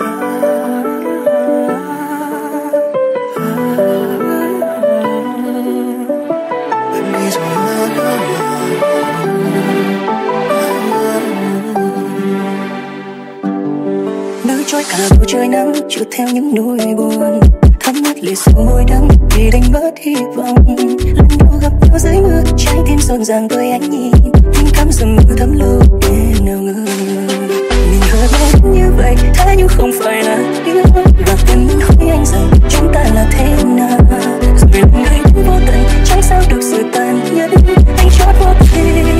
trôi cả bầu trời nắng chữa theo những nỗi buồn. Thấm mất lệ sâu môi đắng, vì đánh mất hy vọng. Lần đầu gặp nhau dưới mưa, trái tim rộn ràng đôi ánh nhìn. Tình cảm dầm mưa thấm lâu để nào ngờ mình như vậy thế nhưng không phải là yêu và tim muốn hỏi anh rằng chúng ta là thế nào rồi lần người vô tận chẳng sao được sự tàn nhẫn anh chót vô tình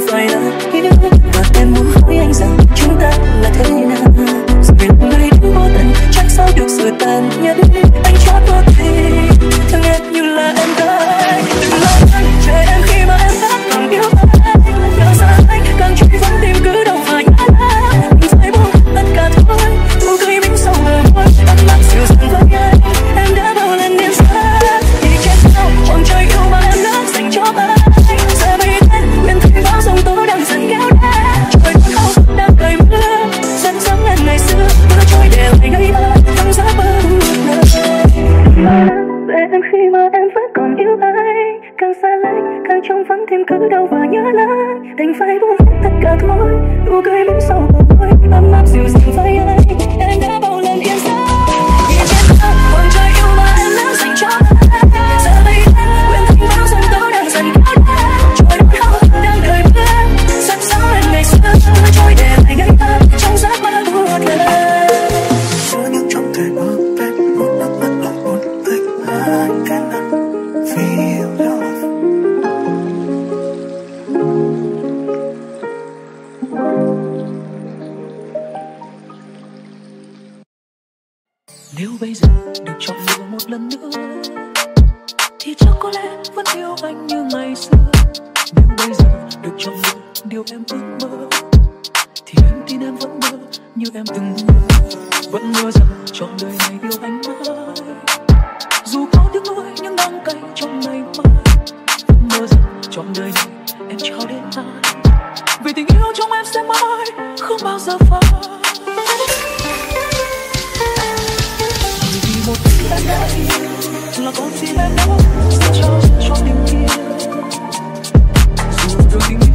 không phải là yêu và em muốn hỏi anh rằng chúng ta là thế mãi. Càng xa lánh, càng trong vắng thêm cứ đau và nhớ lại. Đành phải buông hết tất cả thôi. Nụ cười bóng sau bờ môi, ấm áp dịu dàng với anh em đã bao Nếu bây giờ được chọn lựa một lần nữa, Thì chắc có lẽ vẫn yêu anh như ngày xưa. Nếu bây giờ được chọn lựa điều em ước mơ, Thì em tin em vẫn mơ như em từng mơ. Vẫn mơ rằng chọn đời này yêu anh mãi. Dù có tiếng nuối nhưng đắng cay trong ngày mai. Vẫn mơ rằng chọn đời này em trao đến ai. Vì tình yêu trong em sẽ mãi không bao giờ phai. Thứ em đã yêu là con tim em đó sẽ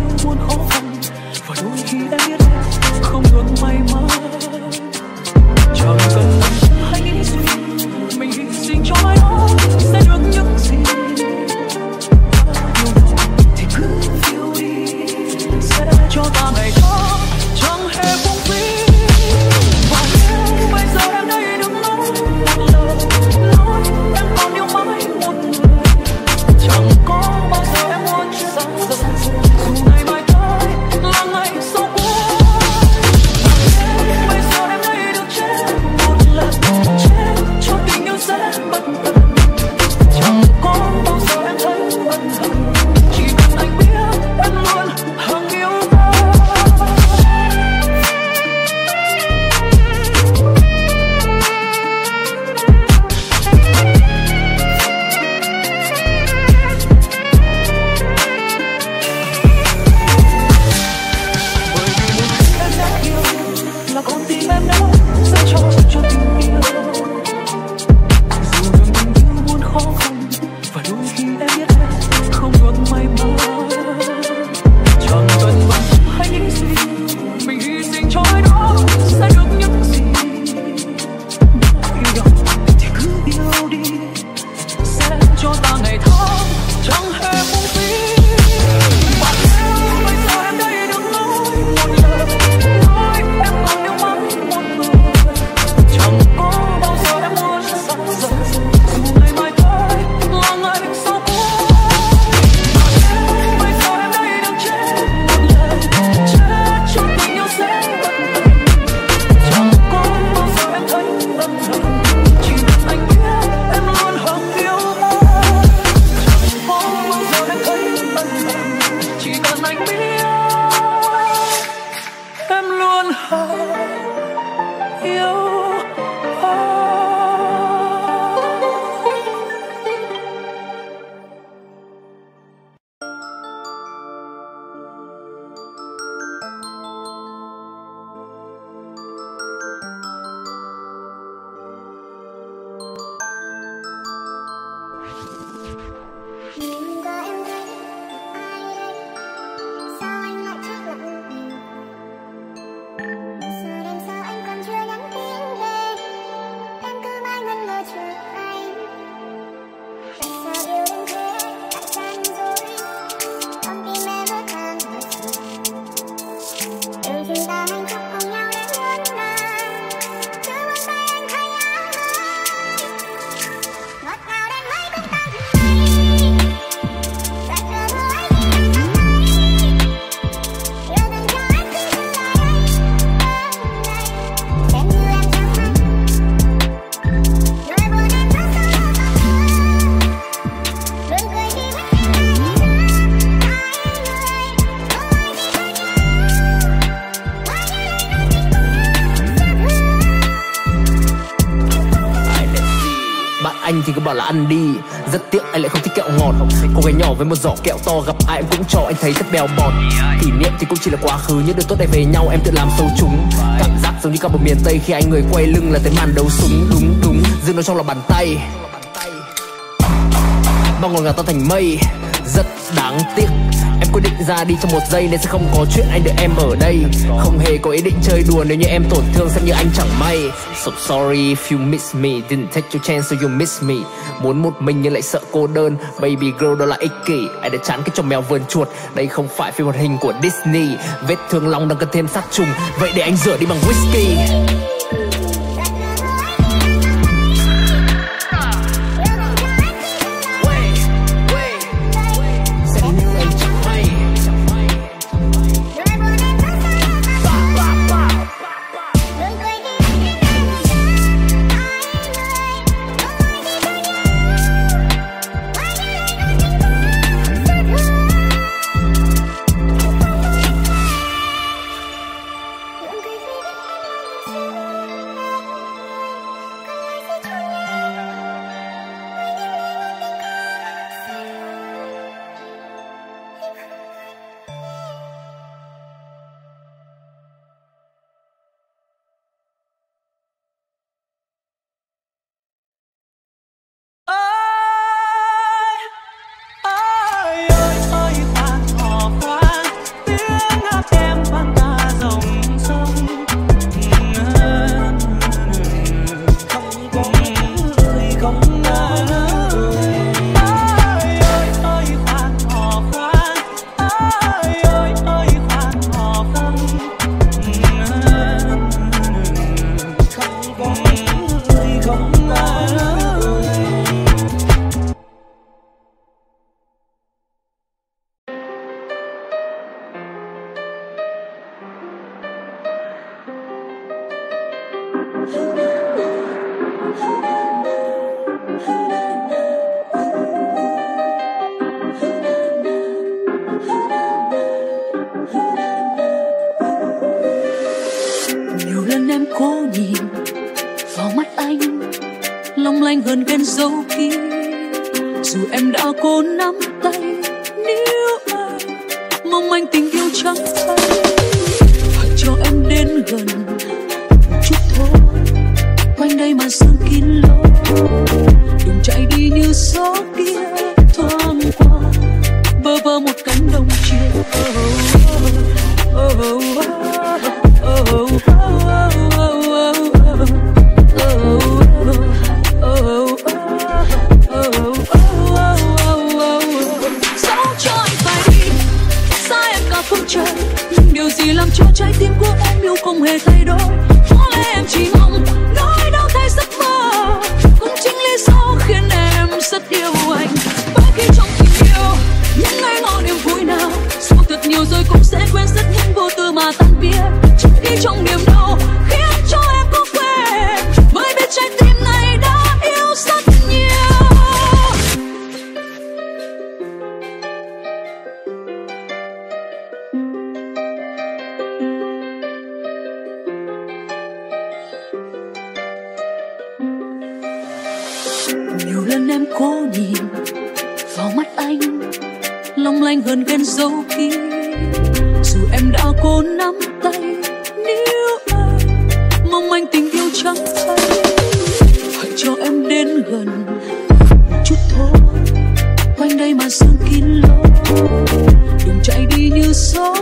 anh thì cứ bảo là ăn đi. Rất tiếc anh lại không thích kẹo ngọt. Cô gái nhỏ với một giỏ kẹo to gặp ai em cũng cho, anh thấy rất bèo bọt. Kỷ niệm thì cũng chỉ là quá khứ, những điều tốt đẹp về nhau em tự làm sâu chúng. Cảm giác giống như cả một miền tây khi anh người quay lưng là tới màn đấu súng. Đúng đúng dưng nó trong là bàn tay. Bao ngọn ngào tan thành mây. Rất đáng tiếc quyết định ra đi trong một giây nên sẽ không có chuyện anh đợi em ở đây. Không hề có ý định chơi đùa nếu như em tổn thương xem như anh chẳng may. So sorry if you miss me, Didn't take your chance, so you miss me. Muốn một mình nhưng lại sợ cô đơn. Baby girl, đó là ích kỷ. Anh đã chán cái trò mèo vườn chuột? Đây không phải phim hoạt hình của Disney. Vết thương lòng đang cần thêm sát trùng. Vậy để anh rửa đi bằng whisky. mà sương kín lối đừng chạy đi như gió rồi cũng sẽ quên rất nhanh vô tư mà tan biến chỉ khi trong niềm Đừng chạy đi như gió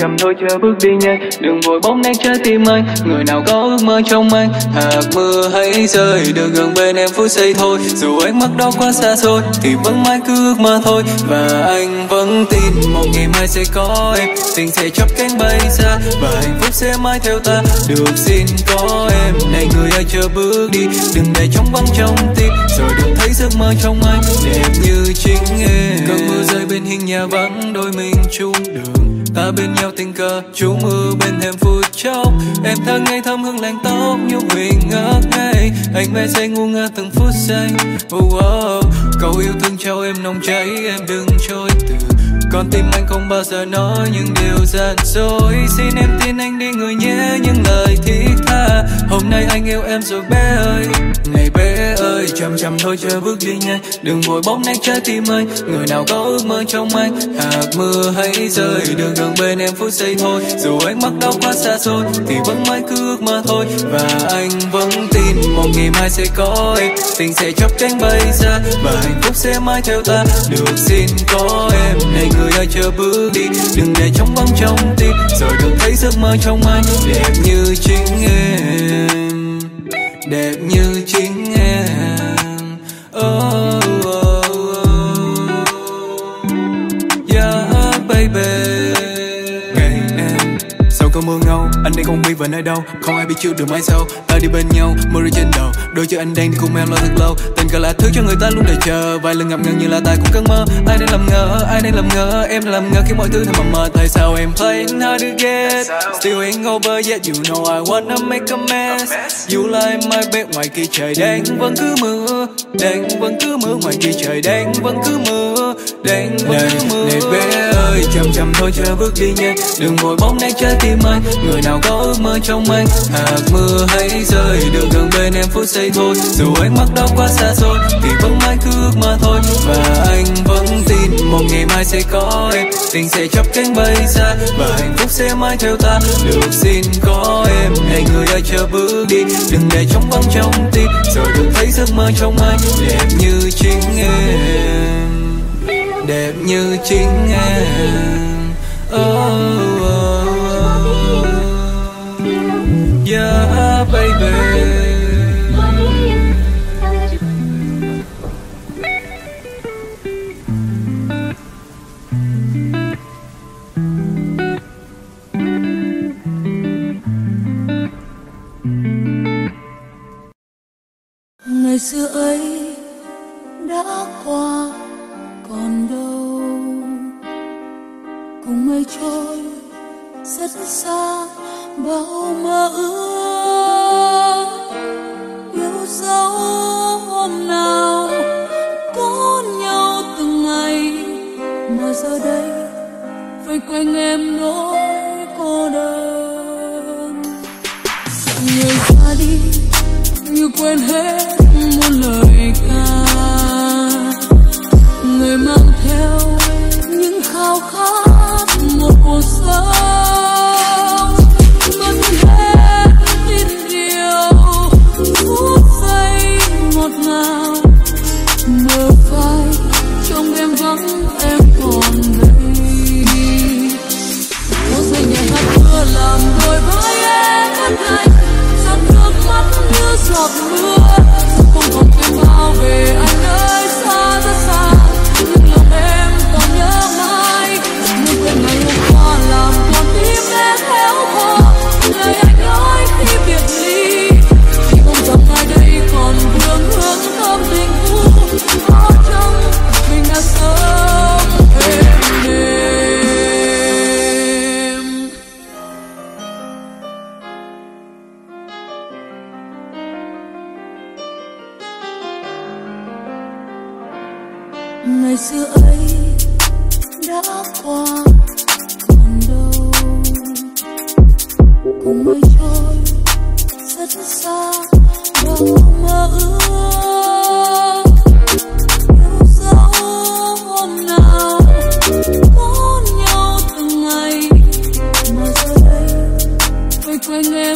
chậm thôi, chưa bước đi nhanh. Đừng vội bóng nét trái tim anh. Người nào có ước mơ trong anh? Hạt mưa hãy rơi được gần bên em phút giây thôi. Dù ánh mắt đó quá xa xôi, thì vẫn mãi cứ ước mơ thôi. Và anh vẫn tin một ngày mai sẽ có em. Tình sẽ chắp cánh bay xa, và hạnh phúc sẽ mãi theo ta. Được xin có em, này người ơi chờ bước đi. Đừng để trong vắng trong tim, rồi được thấy giấc mơ trong anh. Đẹp như chính em. Cơn mưa rơi bên hình nhà vắng đôi mình chung đường ta bên nhau tình cờ chú mưa bên thêm phút chốc. Em thơ ngây thơm hương lành tóc nhung huỳnh ngất ngây. Anh mê say ngu ngơ từng phút giây. Oh, oh. câu yêu thương trao em nồng cháy em đừng trôi từ. Con tim anh không bao giờ nói những điều gian dối xin em tin anh đi người nhé những lời thiết tha. Hôm nay anh yêu em rồi bé ơi bé ơi, chậm chậm thôi, chờ bước đi nhanh. Đừng vội bóng nét trái tim anh người nào có ước mơ trong anh. Hạt mưa hãy rơi, đường gần bên em phút giây thôi. Dù ánh mắt đau quá xa xôi, thì vẫn mãi cứ ước mơ thôi. Và anh vẫn tin một ngày mai sẽ có em. Tình sẽ chắp cánh bay xa và hạnh phúc sẽ mãi theo ta. Được xin có em, này người ơi, chờ bước đi. Đừng để trong vắng trong tim, rồi được thấy giấc mơ trong anh. Đẹp như chính em, đẹp như chính oh, oh, oh. yeah baby. Ngày em sau cơn mưa ngâu? Anh đang không biết về nơi đâu. Không ai biết trước được mai sau. Ta đi bên nhau mưa rơi trên đầu. Đôi chân anh đang cùng em lo thật lâu. Tình cờ là thứ cho người ta luôn đợi chờ. Vài lần ngập ngừng như là ta cũng cơn mơ. Ai đang làm ngờ ai đang làm ngờ? Em đang làm ngờ khi mọi thứ thật mờ mờ. Tại sao em playing hard to get still ain't over yet. You know I wanna make a mess. You like my bed. Ngoài kia trời đang vẫn cứ mưa đang vẫn cứ mưa ngoài kia trời đang vẫn cứ mưa đang vẫn cứ mưa này bé ơi chậm chậm thôi chờ bước đi nhanh đừng vội bóng nét trái tim anh. Người nào có ước mơ trong anh? Hạt mưa hãy rơi được gần bên em phút giây thôi. Dù ánh mắt đó quá xa xôi thì vẫn mãi cứ ước mơ thôi. Và anh vẫn tin một ngày mai sẽ có em. Tình sẽ chắp cánh bay xa và hạnh phúc sẽ mãi theo ta. Được xin có em này người ơi chờ bước đi. Đừng để trong vắng trong tim rồi được thấy giấc mơ trong anh đẹp như chính em. Đẹp như chính em. Oh, oh, oh. yeah xưa ấy đã qua, còn đâu? Cùng mây trôi rất xa, bao mơ ước. Yêu dấu hôm nào có nhau từng ngày, mà giờ đây vây quanh em nỗi cô đơn. Người ra đi, như quên hết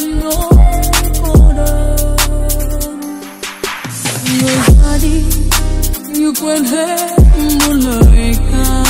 nỗi cô đơn người ra đi như quên hết muôn lời ca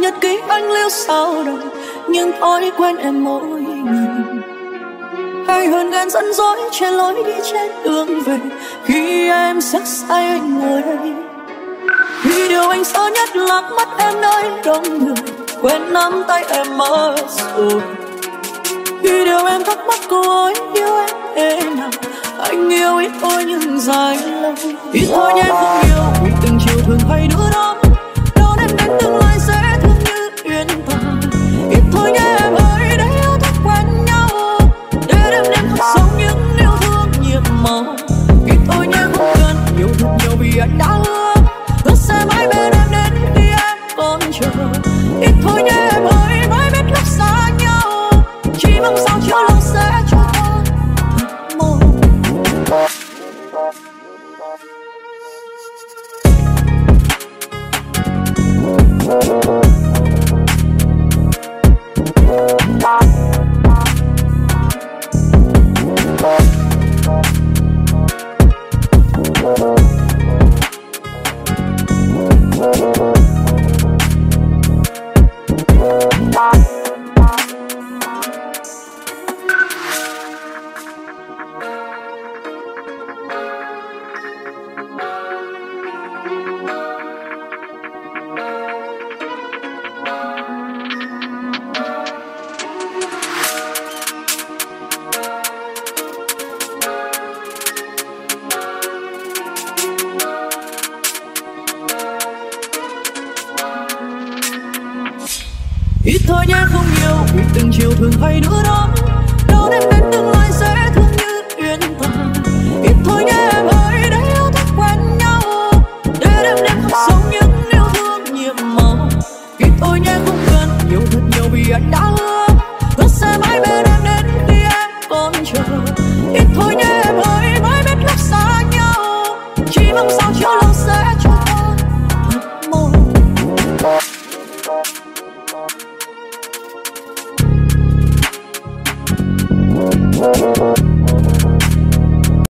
nhật ký anh lưu sau đời nhưng thói quen em mỗi ngày. Hay hơn gan dẫn dối trên lối đi trên đường về, khi em sắc say anh ngồi đây. Vì điều anh sợ nhất là mắt em nơi đông người, quên nắm tay em mơ rồi khi điều em thắc mắc cô ấy yêu em thế nào? Anh yêu ít thôi nhưng dài lâu. Ít thôi nhé, không yêu. Từng chiều thường hay đứa đó ít thôi nhé không nhiều. Cuộc tình chiều thường hay nữa đó. Đâu nên bên tương lai sẽ thương như yên thần ít thôi nhé em ơi để yêu thích quen nhau. Để đêm đêm không sống những yêu thương nhiệm màu. Ít thôi nhé không cần yêu thật nhiều vì anh đã hứa